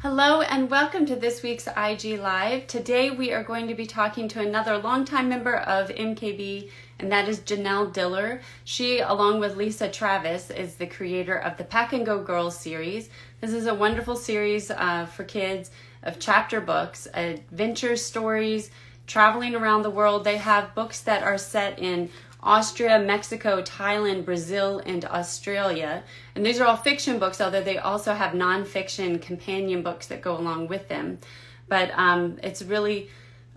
Hello and welcome to this week's IG Live. Today we are going to be talking to another longtime member of MKB, and that is Janelle Diller. She, along with Lisa Travis, is the creator of the Pack and Go Girls series. This is a wonderful series uh, for kids of chapter books, adventure stories, traveling around the world. They have books that are set in Austria, Mexico, Thailand, Brazil, and Australia. And these are all fiction books, although they also have nonfiction companion books that go along with them. But um, it's really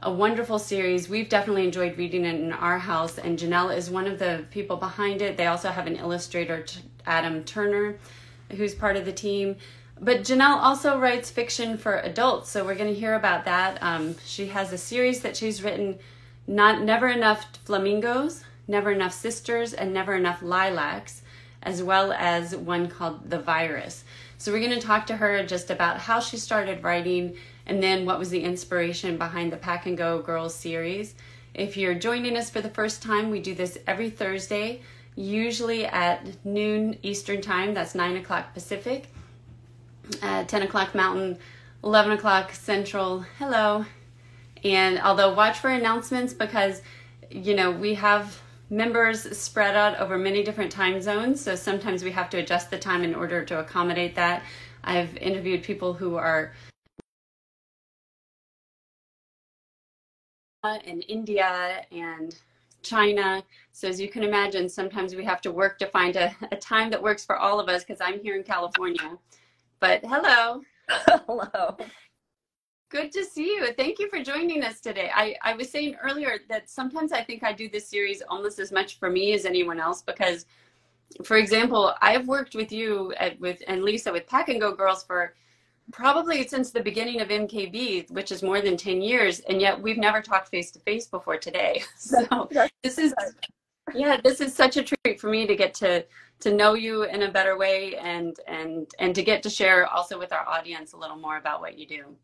a wonderful series. We've definitely enjoyed reading it in our house, and Janelle is one of the people behind it. They also have an illustrator, Adam Turner, who's part of the team. But Janelle also writes fiction for adults, so we're going to hear about that. Um, she has a series that she's written, not Never Enough Flamingos, Never Enough Sisters, and Never Enough Lilacs, as well as one called The Virus. So we're going to talk to her just about how she started writing and then what was the inspiration behind the Pack and Go Girls series. If you're joining us for the first time, we do this every Thursday, usually at noon Eastern Time, that's 9 o'clock Pacific, uh, 10 o'clock Mountain, 11 o'clock Central. Hello. And although watch for announcements because, you know, we have members spread out over many different time zones, so sometimes we have to adjust the time in order to accommodate that. I've interviewed people who are in India and China. So as you can imagine, sometimes we have to work to find a, a time that works for all of us because I'm here in California. But hello. hello. Good to see you. Thank you for joining us today. I, I was saying earlier that sometimes I think I do this series almost as much for me as anyone else because, for example, I've worked with you at, with and Lisa with Pack and Go Girls for probably since the beginning of MKB, which is more than 10 years, and yet we've never talked face to face before today. So this is yeah, this is such a treat for me to get to to know you in a better way and and and to get to share also with our audience a little more about what you do.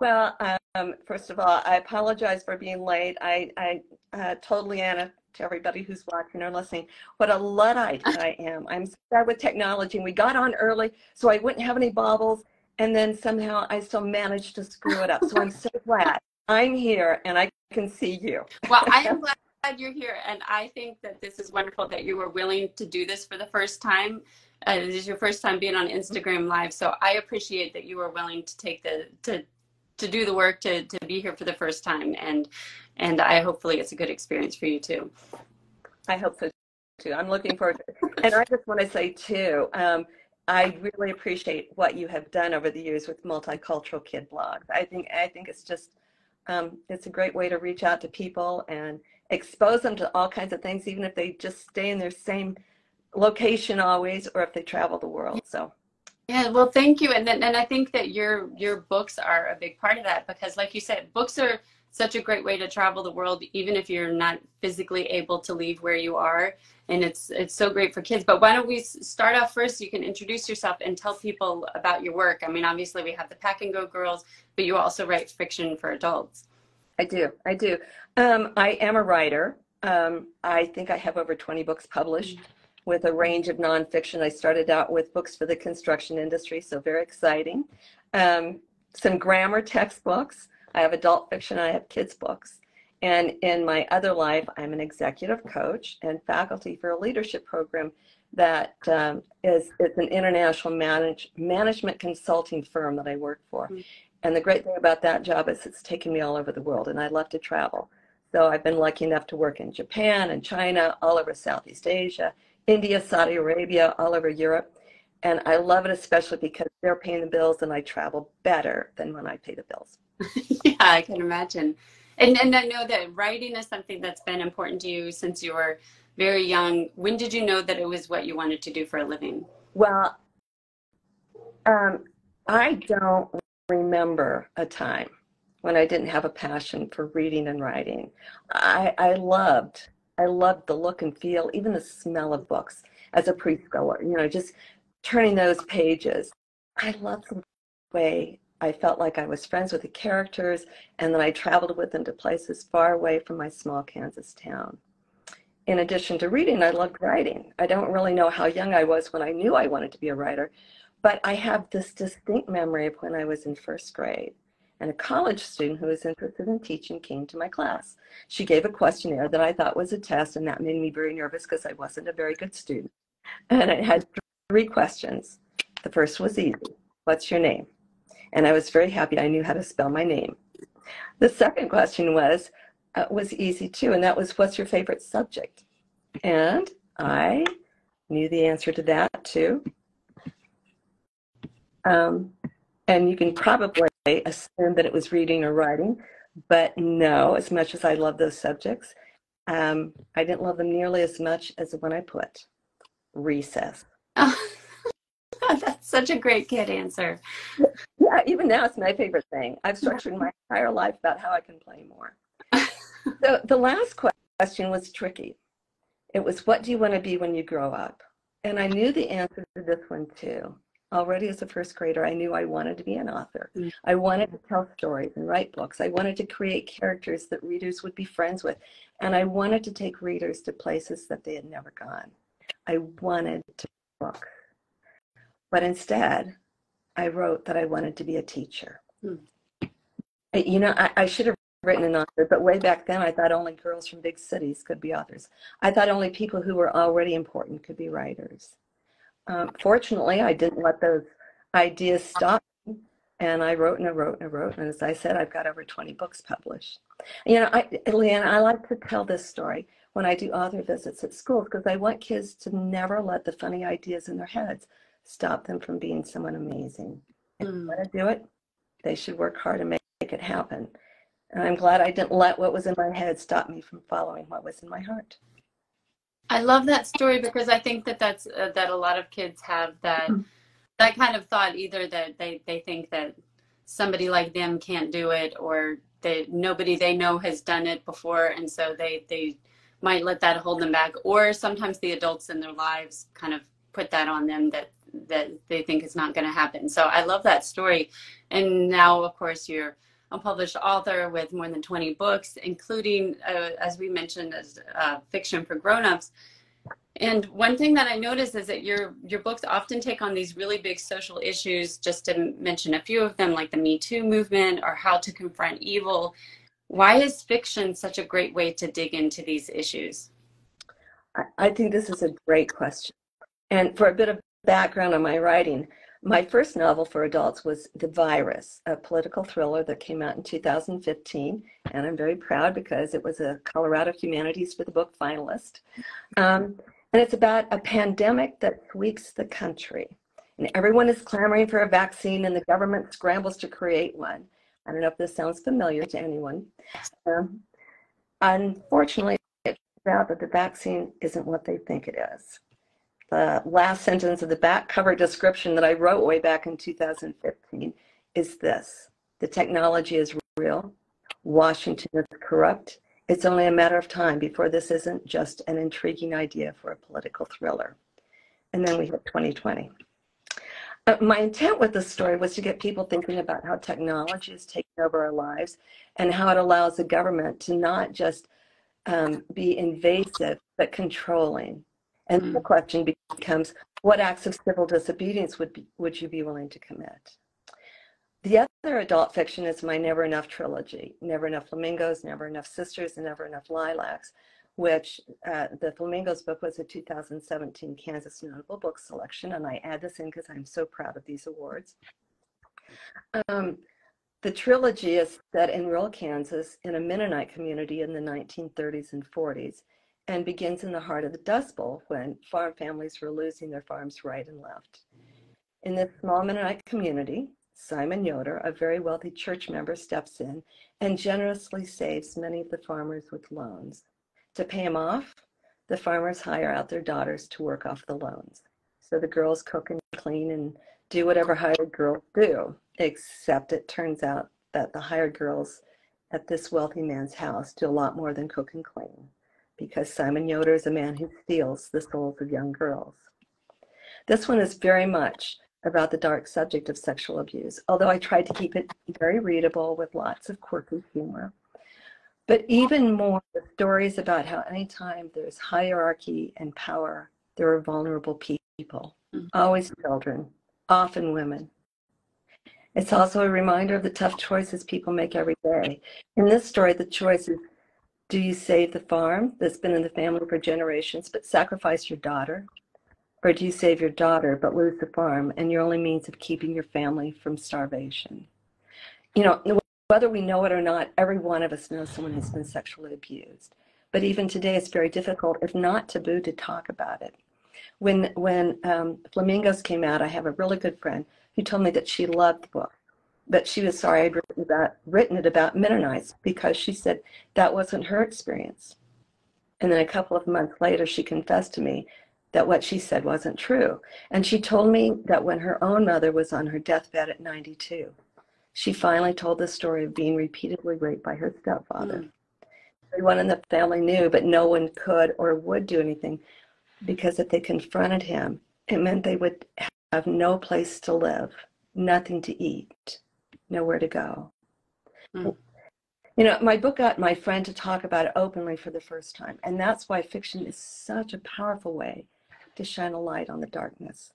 Well, um, first of all, I apologize for being late. I, I uh, totally, Anna, to everybody who's watching or listening, what a Luddite I am. I'm bad with technology. And we got on early so I wouldn't have any bobbles. And then somehow I still managed to screw it up. So I'm so glad I'm here and I can see you. Well, I am glad you're here. And I think that this is wonderful that you were willing to do this for the first time. Uh, this is your first time being on Instagram Live. So I appreciate that you were willing to take the, to to do the work to to be here for the first time and and I hopefully it's a good experience for you too. I hope so too. I'm looking forward to it. And I just want to say too, um, I really appreciate what you have done over the years with multicultural kid blogs. I think I think it's just um, it's a great way to reach out to people and expose them to all kinds of things, even if they just stay in their same location always, or if they travel the world. So yeah, well, thank you, and and I think that your your books are a big part of that because, like you said, books are such a great way to travel the world, even if you're not physically able to leave where you are, and it's it's so great for kids. But why don't we start off first? You can introduce yourself and tell people about your work. I mean, obviously we have the Pack and Go Girls, but you also write fiction for adults. I do, I do. Um, I am a writer. Um, I think I have over 20 books published. With a range of nonfiction. I started out with books for the construction industry, so very exciting. Um, some grammar textbooks. I have adult fiction, I have kids' books. And in my other life, I'm an executive coach and faculty for a leadership program that um, is it's an international manage, management consulting firm that I work for. Mm-hmm. And the great thing about that job is it's taken me all over the world, and I love to travel. So I've been lucky enough to work in Japan and China, all over Southeast Asia, India, Saudi Arabia, all over Europe. And I love it especially because they're paying the bills and I travel better than when I pay the bills. yeah, I can imagine. And, and I know that writing is something that's been important to you since you were very young. When did you know that it was what you wanted to do for a living? Well, um, I don't remember a time when I didn't have a passion for reading and writing. I, I loved I loved the look and feel, even the smell of books as a preschooler, you know, just turning those pages. I loved the way I felt like I was friends with the characters and then I traveled with them to places far away from my small Kansas town. In addition to reading, I loved writing. I don't really know how young I was when I knew I wanted to be a writer, but I have this distinct memory of when I was in first grade and a college student who was interested in teaching came to my class. She gave a questionnaire that I thought was a test, and that made me very nervous because I wasn't a very good student. And it had three questions. The first was easy What's your name? And I was very happy I knew how to spell my name. The second question was, uh, was easy too, and that was, What's your favorite subject? And I knew the answer to that too. Um, and you can probably assume that it was reading or writing, but no, as much as I love those subjects, um, I didn't love them nearly as much as when I put recess. Oh, that's such a great kid answer. Yeah, even now it's my favorite thing. I've structured my entire life about how I can play more. so the last question was tricky. It was, What do you want to be when you grow up? And I knew the answer to this one too already as a first grader, I knew I wanted to be an author. Mm. I wanted to tell stories and write books. I wanted to create characters that readers would be friends with. And I wanted to take readers to places that they had never gone. I wanted to book. But instead, I wrote that I wanted to be a teacher. Mm. You know, I, I should have written an author, but way back then I thought only girls from big cities could be authors. I thought only people who were already important could be writers. Um, fortunately, I didn't let those ideas stop me, and I wrote and I wrote and I wrote. And as I said, I've got over 20 books published. You know, I, Leanna, I like to tell this story when I do author visits at schools because I want kids to never let the funny ideas in their heads stop them from being someone amazing. If mm. they want to do it, they should work hard and make, make it happen. And I'm glad I didn't let what was in my head stop me from following what was in my heart. I love that story because I think that that's uh, that a lot of kids have that mm-hmm. that kind of thought either that they they think that somebody like them can't do it or that nobody they know has done it before and so they they might let that hold them back or sometimes the adults in their lives kind of put that on them that that they think is not going to happen. So I love that story. And now of course you're a published author with more than 20 books, including, uh, as we mentioned, as uh, fiction for grown-ups. And one thing that I noticed is that your your books often take on these really big social issues. Just to mention a few of them, like the Me Too movement or how to confront evil. Why is fiction such a great way to dig into these issues? I think this is a great question. And for a bit of background on my writing, my first novel for adults was The Virus, a political thriller that came out in 2015. And I'm very proud because it was a Colorado Humanities for the Book finalist. Um, and it's about a pandemic that sweeps the country. And everyone is clamoring for a vaccine, and the government scrambles to create one. I don't know if this sounds familiar to anyone. Um, unfortunately, it turns out that the vaccine isn't what they think it is the last sentence of the back cover description that I wrote way back in 2015 is this The technology is real. Washington is corrupt. It's only a matter of time before this isn't just an intriguing idea for a political thriller. And then we hit 2020. Uh, my intent with this story was to get people thinking about how technology is taking over our lives and how it allows the government to not just um, be invasive, but controlling and mm. the question becomes, what acts of civil disobedience would, be, would you be willing to commit? The other adult fiction is my Never Enough trilogy, Never Enough Flamingos, Never Enough Sisters, and Never Enough Lilacs, which uh, the Flamingos book was a 2017 Kansas Notable Book Selection, and I add this in because I'm so proud of these awards. Um, the trilogy is set in rural Kansas in a Mennonite community in the 1930s and 40s and begins in the heart of the Dust Bowl when farm families were losing their farms right and left. In this small Mennonite community, Simon Yoder, a very wealthy church member, steps in and generously saves many of the farmers with loans. To pay him off, the farmers hire out their daughters to work off the loans. So the girls cook and clean and do whatever hired girls do, except it turns out that the hired girls at this wealthy man's house do a lot more than cook and clean because Simon Yoder is a man who steals the souls of young girls. This one is very much about the dark subject of sexual abuse, although I tried to keep it very readable with lots of quirky humor. But even more, the stories about how anytime there's hierarchy and power, there are vulnerable people, mm-hmm. always children, often women. It's also a reminder of the tough choices people make every day. In this story, the choice is do you save the farm that's been in the family for generations but sacrifice your daughter? Or do you save your daughter but lose the farm and your only means of keeping your family from starvation? You know, whether we know it or not, every one of us knows someone who's been sexually abused. But even today, it's very difficult, if not taboo, to talk about it. When when um, Flamingos came out, I have a really good friend who told me that she loved the book, but she was sorry I'd written about written it about Mennonites because she said that wasn't her experience. And then a couple of months later, she confessed to me that what she said wasn't true. And she told me that when her own mother was on her deathbed at 92, she finally told the story of being repeatedly raped by her stepfather. Mm. Everyone in the family knew, but no one could or would do anything because if they confronted him, it meant they would have no place to live, nothing to eat, nowhere to go. Mm. You know, my book got my friend to talk about it openly for the first time, and that's why fiction is such a powerful way to shine a light on the darkness.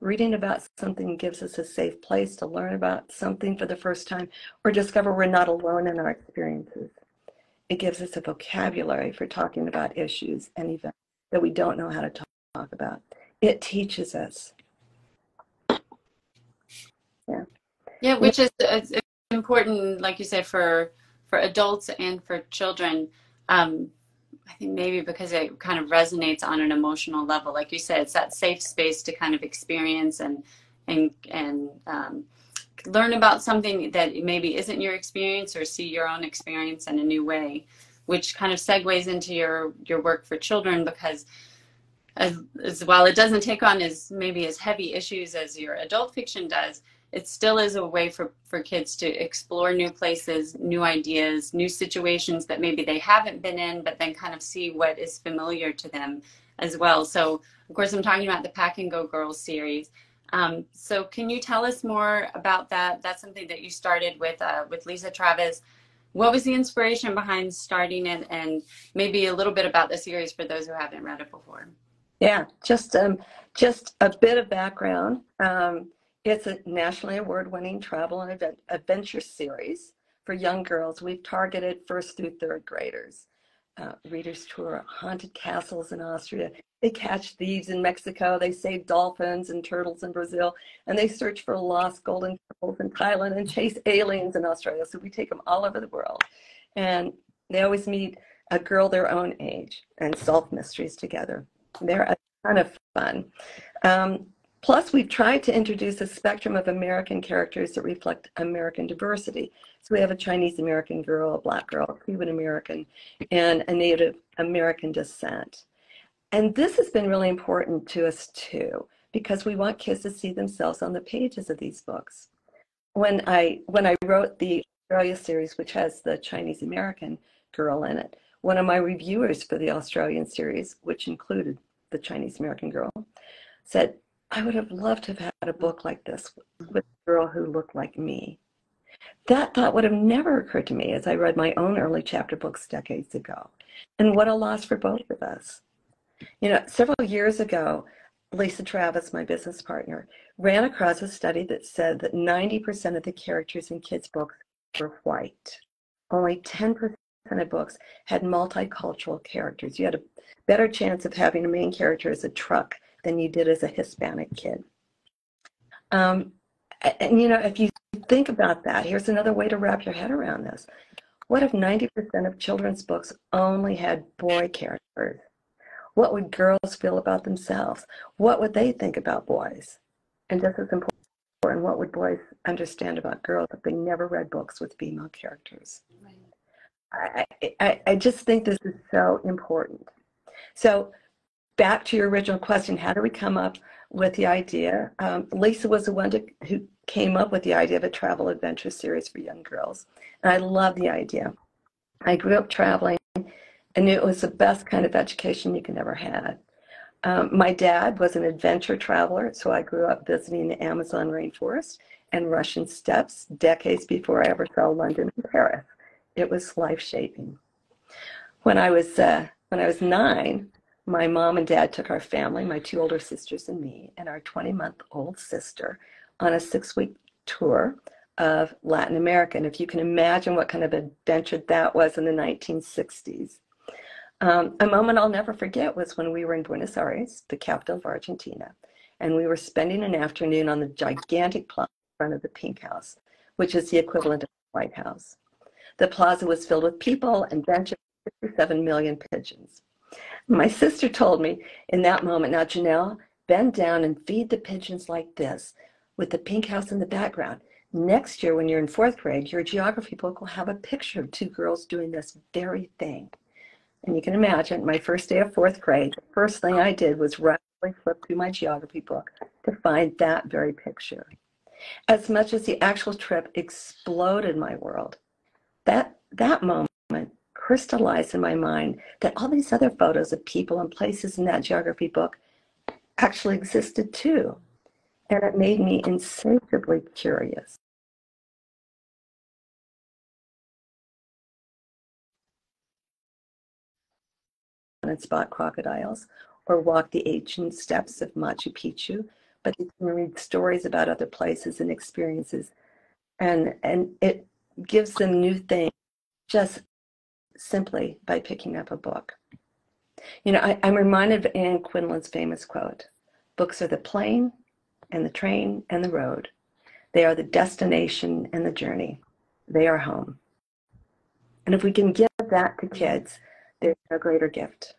Reading about something gives us a safe place to learn about something for the first time or discover we're not alone in our experiences. It gives us a vocabulary for talking about issues and events that we don't know how to talk about. It teaches us. Yeah. Yeah, which is important, like you said, for for adults and for children. Um, I think maybe because it kind of resonates on an emotional level, like you said, it's that safe space to kind of experience and and and um, learn about something that maybe isn't your experience or see your own experience in a new way which kind of segues into your your work for children because as, as while it doesn't take on as maybe as heavy issues as your adult fiction does it still is a way for for kids to explore new places new ideas new situations that maybe they haven't been in but then kind of see what is familiar to them as well. So of course i'm talking about the pack and go girls series. Um, so can you tell us more about that? That's something that you started with uh, with lisa travis. What was the inspiration behind starting it? And maybe a little bit about the series for those who haven't read it before. Yeah just um, just a bit of background. Um, it's a nationally award-winning travel and adventure series for young girls we've targeted first through third graders uh, readers tour haunted castles in Austria. They catch thieves in Mexico. They save dolphins and turtles in Brazil. And they search for lost golden temples in Thailand and chase aliens in Australia. So we take them all over the world. And they always meet a girl their own age and solve mysteries together. They're a ton of fun. Um, Plus, we've tried to introduce a spectrum of American characters that reflect American diversity. So we have a Chinese American girl, a black girl, a Cuban American, and a Native American descent. And this has been really important to us too, because we want kids to see themselves on the pages of these books. When I when I wrote the Australia series, which has the Chinese American girl in it, one of my reviewers for the Australian series, which included the Chinese American girl, said, I would have loved to have had a book like this mm-hmm. with a girl who looked like me. That thought would have never occurred to me as I read my own early chapter books decades ago. And what a loss for both of us. You know, several years ago, Lisa Travis, my business partner, ran across a study that said that 90% of the characters in kids' books were white. Only 10% of books had multicultural characters. You had a better chance of having a main character as a truck than you did as a Hispanic kid. Um, and you know, if you think about that, here's another way to wrap your head around this. What if 90% of children's books only had boy characters? What would girls feel about themselves? What would they think about boys? And just as important, what would boys understand about girls if they never read books with female characters? I, I, I just think this is so important. So back to your original question, how do we come up with the idea? Um, Lisa was the one to, who came up with the idea of a travel adventure series for young girls. And I love the idea. I grew up traveling and it was the best kind of education you could ever have. Um, my dad was an adventure traveler, so I grew up visiting the Amazon rainforest and Russian steppes decades before I ever saw London and Paris. It was life shaping. When I was uh, when I was nine, my mom and dad took our family, my two older sisters and me, and our 20 month old sister on a six week tour of Latin America. And if you can imagine what kind of adventure that was in the 1960s. Um, a moment I'll never forget was when we were in Buenos Aires, the capital of Argentina, and we were spending an afternoon on the gigantic plaza in front of the Pink House, which is the equivalent of the White House. The plaza was filled with people and benches, 57 million pigeons. My sister told me in that moment, now Janelle, bend down and feed the pigeons like this with the pink house in the background. Next year, when you're in fourth grade, your geography book will have a picture of two girls doing this very thing. And you can imagine my first day of fourth grade, the first thing I did was rapidly flip through my geography book to find that very picture. As much as the actual trip exploded my world, that, that moment crystallized in my mind that all these other photos of people and places in that geography book actually existed too. And it made me insatiably curious. And spot crocodiles or walk the ancient steps of Machu Picchu, but you can read stories about other places and experiences. And, and it gives them new things just simply by picking up a book. You know, I, am reminded of Anne Quindlen's famous quote Books are the plane and the train and the road. They are the destination and the journey. They are home. And if we can give that to kids, there's no greater gift.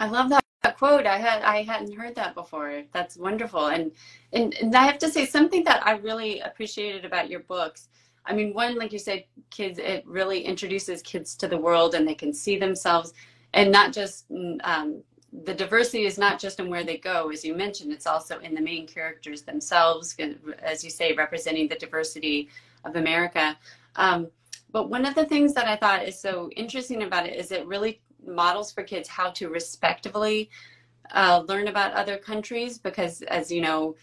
I love that quote. I had I hadn't heard that before. That's wonderful. And, and and I have to say something that I really appreciated about your books I mean, one, like you said, kids, it really introduces kids to the world and they can see themselves and not just mm, um, the diversity is not just in where they go, as you mentioned, it's also in the main characters themselves, as you say, representing the diversity of America. Um, but one of the things that I thought is so interesting about it is it really models for kids how to respectively uh, learn about other countries because, as you know,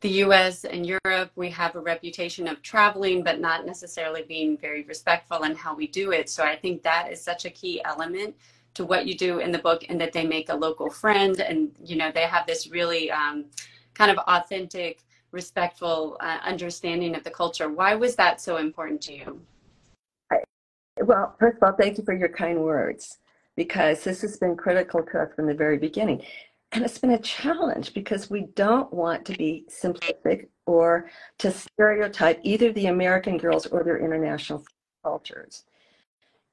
the US and Europe, we have a reputation of traveling, but not necessarily being very respectful in how we do it. So I think that is such a key element to what you do in the book and that they make a local friend and, you know, they have this really um, kind of authentic, respectful uh, understanding of the culture. Why was that so important to you? Well, first of all, thank you for your kind words because this has been critical to us from the very beginning. And it's been a challenge because we don't want to be simplistic or to stereotype either the American girls or their international cultures.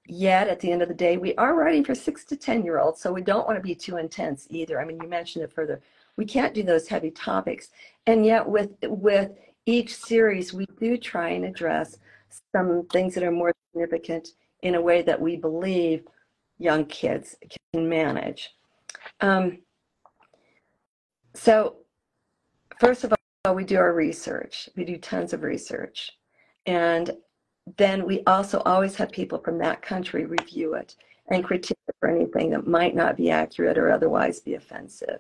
Yet at the end of the day, we are writing for six to 10 year olds, so we don't want to be too intense either. I mean, you mentioned it further. We can't do those heavy topics. And yet with with each series, we do try and address some things that are more significant in a way that we believe young kids can manage. Um, so, first of all, we do our research. We do tons of research. And then we also always have people from that country review it and critique it for anything that might not be accurate or otherwise be offensive.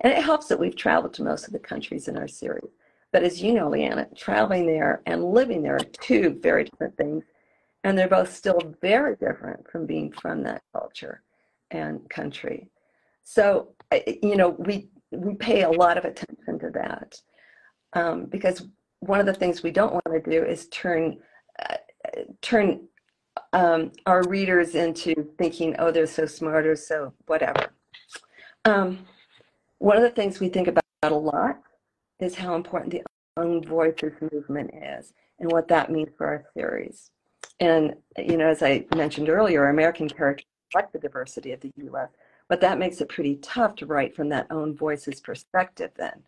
And it helps that we've traveled to most of the countries in our series. But as you know, Leanna, traveling there and living there are two very different things. And they're both still very different from being from that culture and country. So, you know, we we pay a lot of attention to that um, because one of the things we don't want to do is turn uh, turn um, our readers into thinking, oh, they're so smart or so whatever. Um, one of the things we think about a lot is how important the own voices movement is and what that means for our series. And you know, as I mentioned earlier, American characters reflect the diversity of the U.S. But that makes it pretty tough to write from that own voice's perspective then.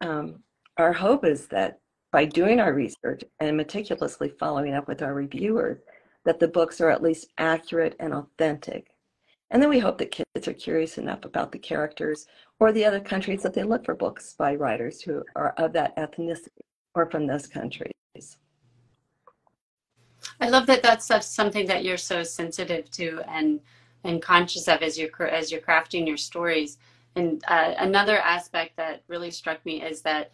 Um, our hope is that by doing our research and meticulously following up with our reviewers, that the books are at least accurate and authentic. And then we hope that kids are curious enough about the characters or the other countries that they look for books by writers who are of that ethnicity or from those countries. I love that that's something that you're so sensitive to and and conscious of as you're as you're crafting your stories. And uh, another aspect that really struck me is that,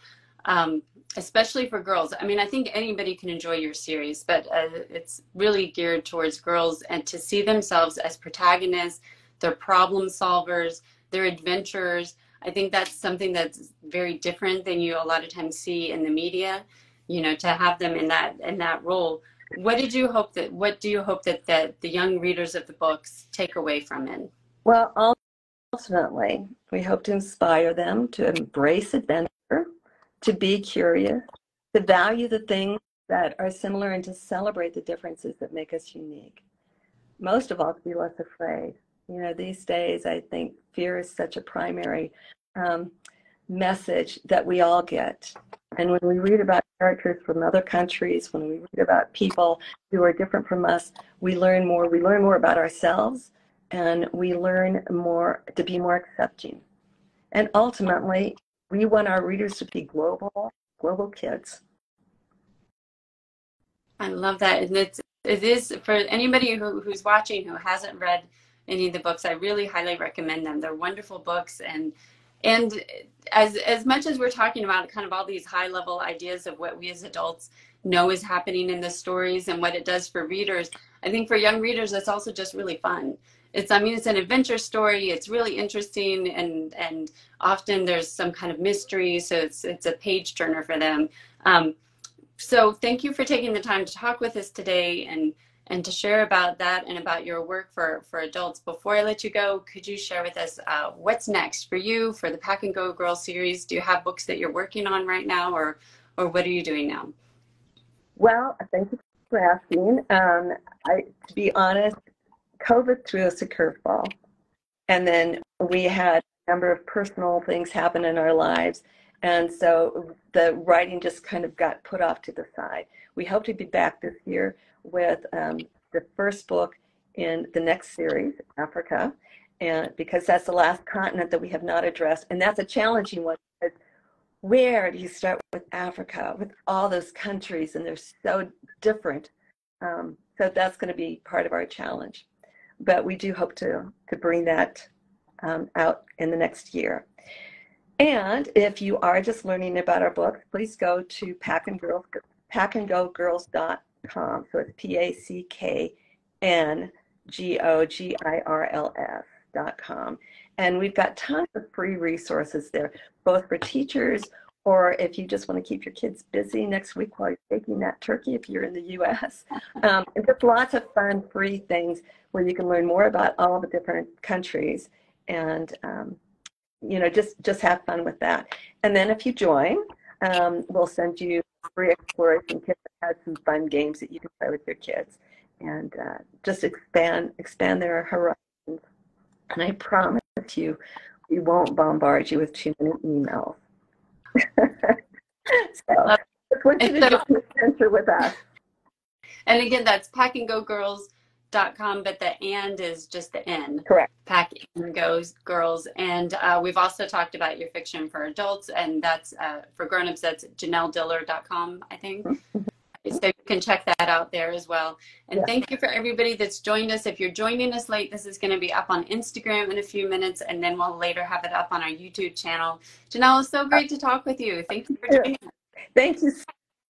um, especially for girls, I mean, I think anybody can enjoy your series, but uh, it's really geared towards girls and to see themselves as protagonists, they're problem solvers, they're adventurers. I think that's something that's very different than you a lot of times see in the media. You know, to have them in that in that role. What did you hope that? What do you hope that that the young readers of the books take away from it? Well, ultimately, we hope to inspire them to embrace adventure, to be curious, to value the things that are similar, and to celebrate the differences that make us unique. Most of all, to be less afraid. You know, these days, I think fear is such a primary um, message that we all get. And when we read about characters from other countries, when we read about people who are different from us, we learn more. We learn more about ourselves and we learn more to be more accepting. And ultimately, we want our readers to be global, global kids. I love that. And it's, it is for anybody who, who's watching who hasn't read any of the books, I really highly recommend them. They're wonderful books and and as as much as we're talking about kind of all these high level ideas of what we as adults know is happening in the stories and what it does for readers, I think for young readers it's also just really fun. It's I mean it's an adventure story. It's really interesting and and often there's some kind of mystery, so it's it's a page turner for them. Um, so thank you for taking the time to talk with us today and and to share about that and about your work for, for adults. Before I let you go, could you share with us uh, what's next for you for the Pack and Go Girl series? Do you have books that you're working on right now, or or what are you doing now? Well, thank you for asking. Um, I, to be honest, COVID threw us a curveball, and then we had a number of personal things happen in our lives, and so the writing just kind of got put off to the side. We hope to be back this year with um, the first book in the next series, Africa, and because that's the last continent that we have not addressed, and that's a challenging one. Because where do you start with Africa with all those countries, and they're so different? Um, so that's going to be part of our challenge. But we do hope to to bring that um, out in the next year. And if you are just learning about our book, please go to Pack and Girls, packandgogirls.com com. So it's P A C K N G O G I R L S dot com. And we've got tons of free resources there, both for teachers or if you just want to keep your kids busy next week while you're baking that turkey if you're in the US. Um, and just lots of fun, free things where you can learn more about all the different countries and um, you know just just have fun with that. And then if you join, um, we'll send you free exploration kit that has some fun games that you can play with your kids and uh, just expand expand their horizons. And I promise you, we won't bombard you with too many emails. so, just want you to so, adventure with us. And again, that's Pack and Go Girls dot com, but the and is just the N. Correct. Pack and goes girls. And uh, we've also talked about your fiction for adults, and that's uh, for grown-ups, that's JanelleDiller.com, I think. Mm-hmm. so you can check that out there as well. And yeah. thank you for everybody that's joined us. If you're joining us late, this is going to be up on Instagram in a few minutes, and then we'll later have it up on our YouTube channel. Janelle, it's so great to talk with you. Thank you for joining us. Thank you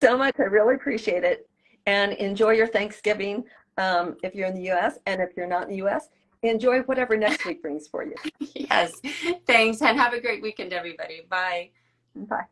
so much. I really appreciate it. And enjoy your Thanksgiving um, if you're in the US. And if you're not in the US, enjoy whatever next week brings for you. yes. Thanks. And have a great weekend, everybody. Bye. Bye.